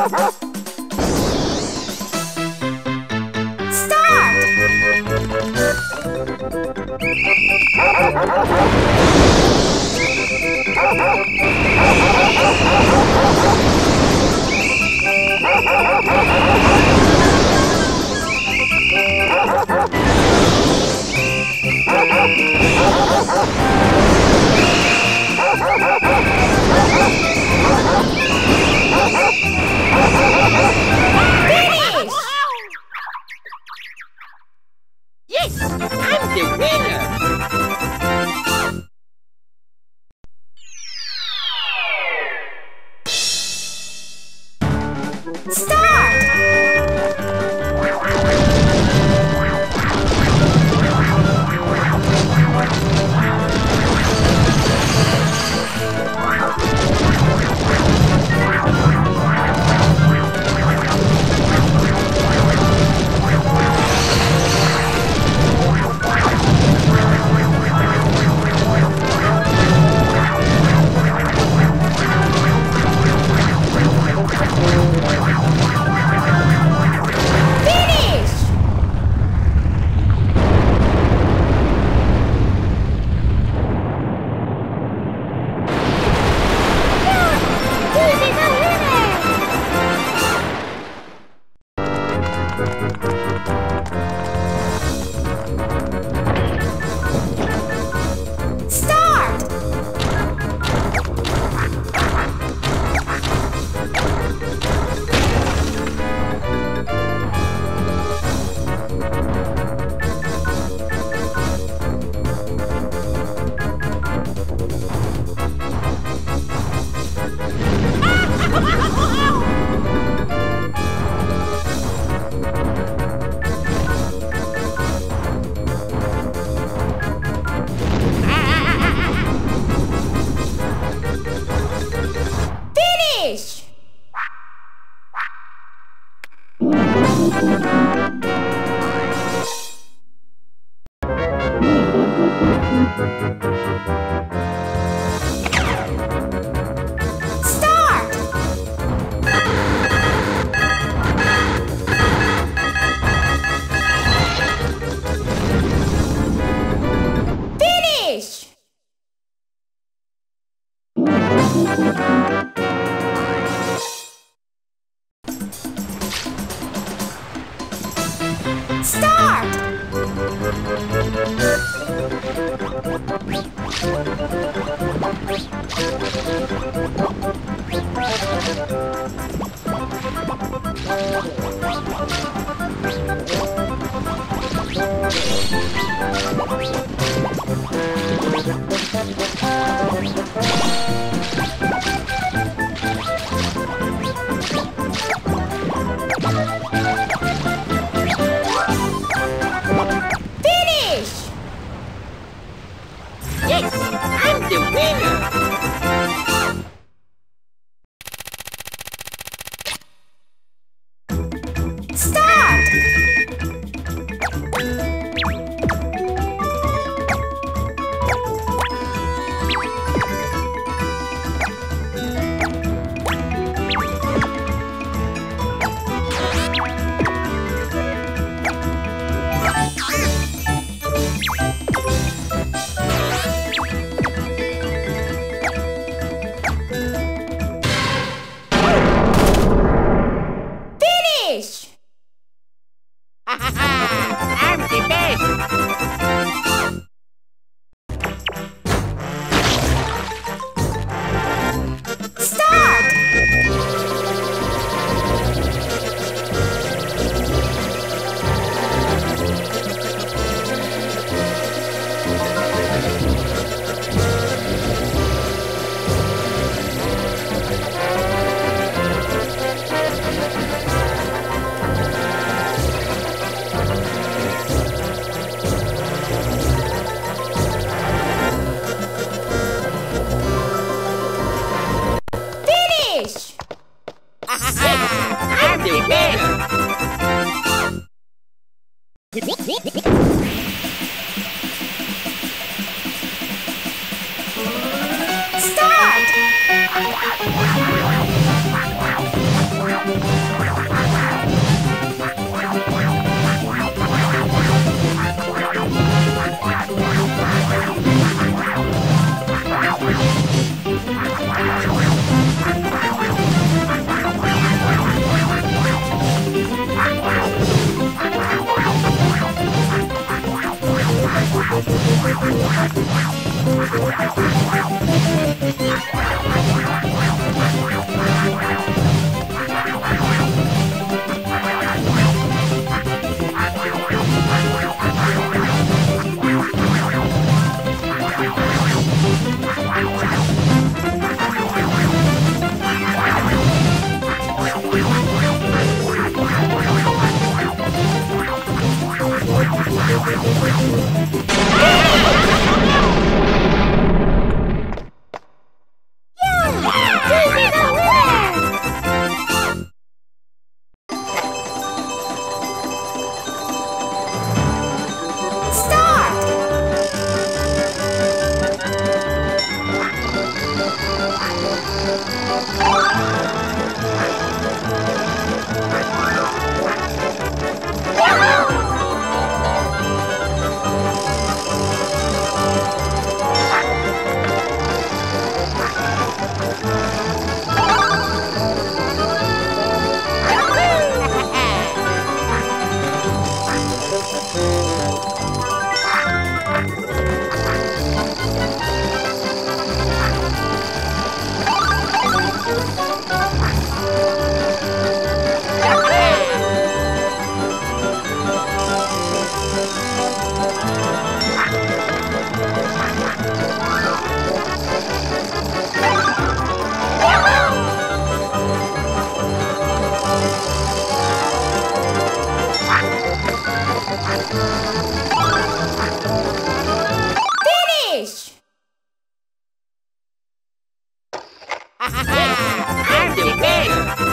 Ha ha ha! Ah! Wow. The winner! Start! Finish! I'm the winner.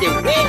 teu.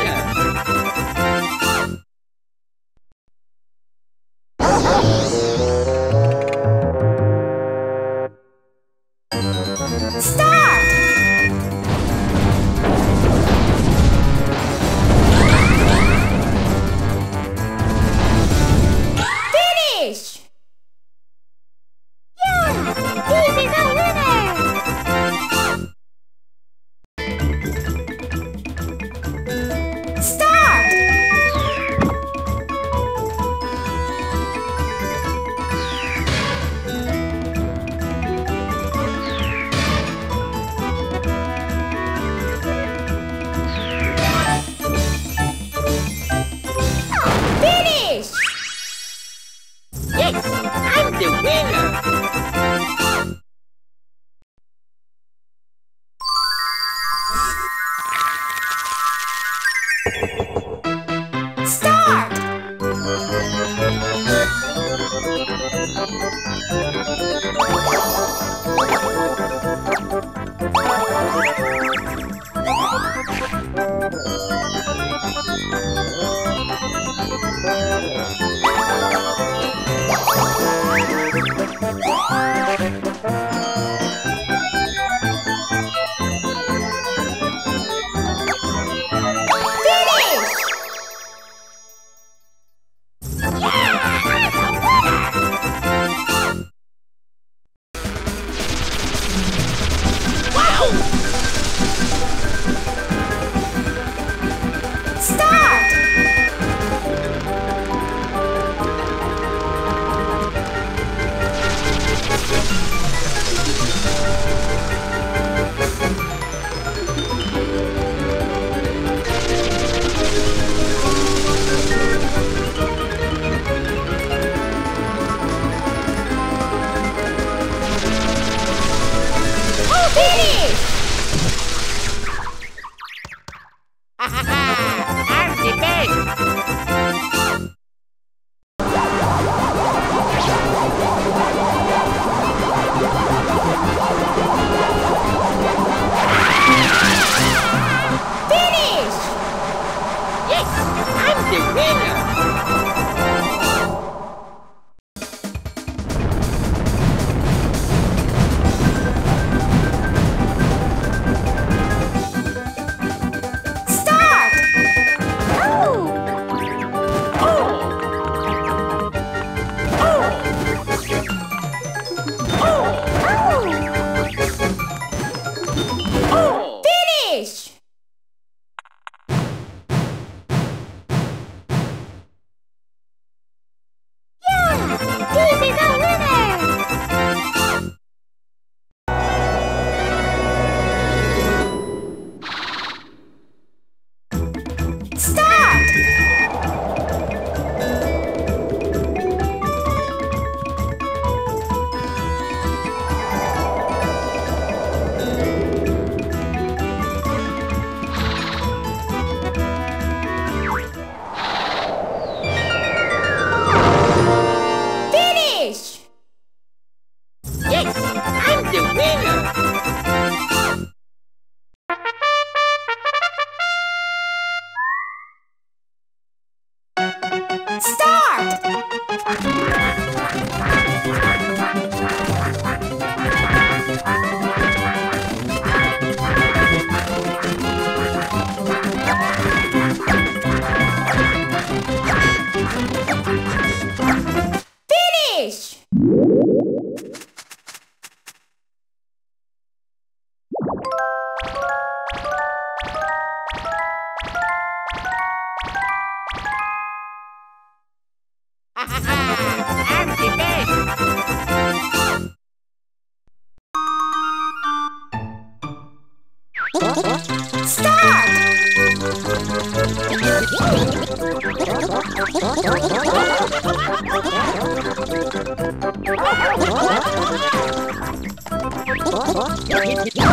Ah.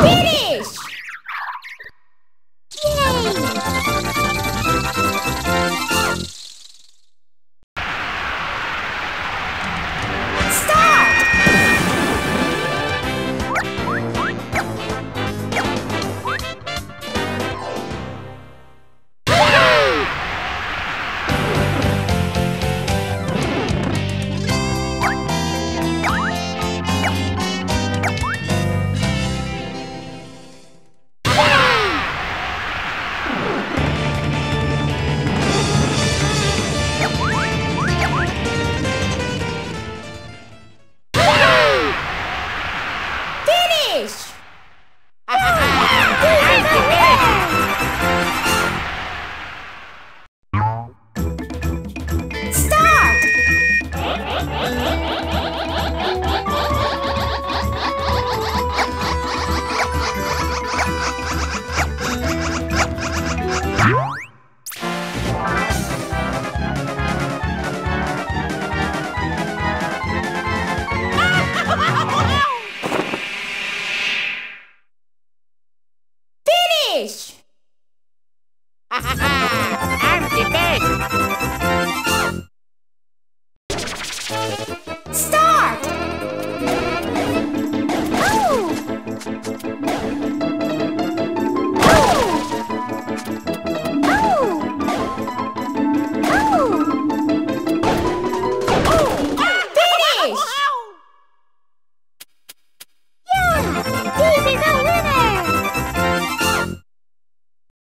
Finish!